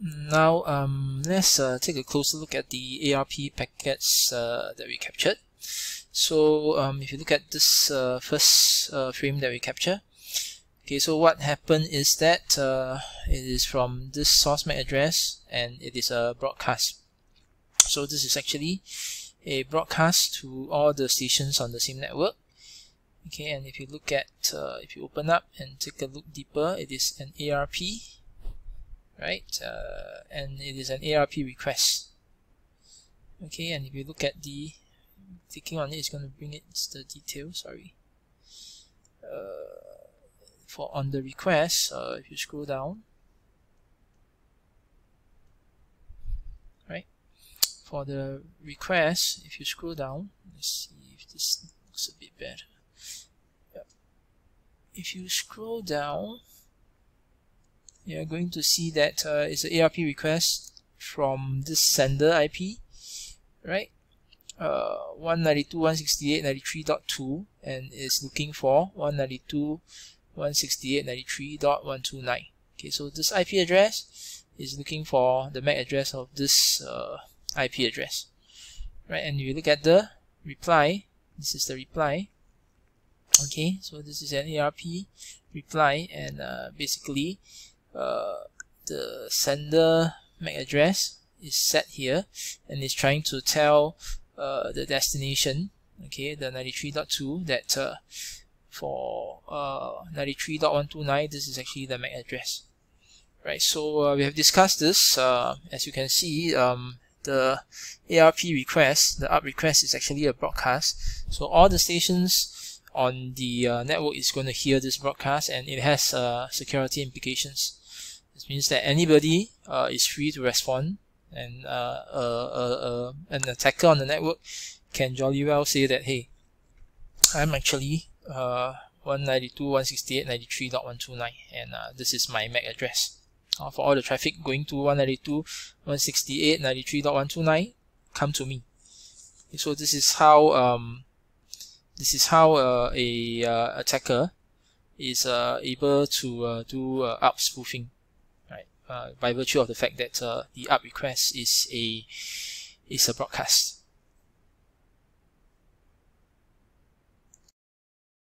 Now um, let's uh, take a closer look at the ARP packets uh, that we captured. So um, if you look at this uh, first uh, frame that we capture, okay, so what happened is that uh, it is from this source MAC address and it is a broadcast. So this is actually a broadcast to all the stations on the same network. Okay, and if you look at, uh, if you open up and take a look deeper, it is an ARP right? Uh, and it is an ARP request. Okay, and if you look at the clicking on it, it's going to bring it the detail. Sorry. Uh, for on the request, uh, if you scroll down, right? For the request, if you scroll down, let's see if this looks a bit better. Yep. If you scroll down, you're going to see that uh, it's an ARP request from this sender IP, right? Uh, 192.168.93.2 and is looking for 192.168.93.129. Okay, so this IP address is looking for the MAC address of this uh, IP address, right? And if you look at the reply. This is the reply. Okay, so this is an ARP reply, and uh, basically the sender MAC address is set here and it's trying to tell uh, the destination okay the 93.2 that uh, for uh, 93.129 this is actually the MAC address. Right so uh, we have discussed this uh, as you can see um, the ARP request the ARP request is actually a broadcast. So all the stations on the uh, network is going to hear this broadcast and it has security implications this means that anybody uh, is free to respond and uh, uh, uh, an attacker on the network can jolly well say that, hey, I'm actually uh, 192.168.93.129 and uh, this is my MAC address. Uh, for all the traffic going to 192.168.93.129, come to me. Okay, so this is how um, this is how uh, a uh, attacker is uh, able to uh, do uh, ARP spoofing uh, by virtue of the fact that uh, the ARP request is a is a broadcast.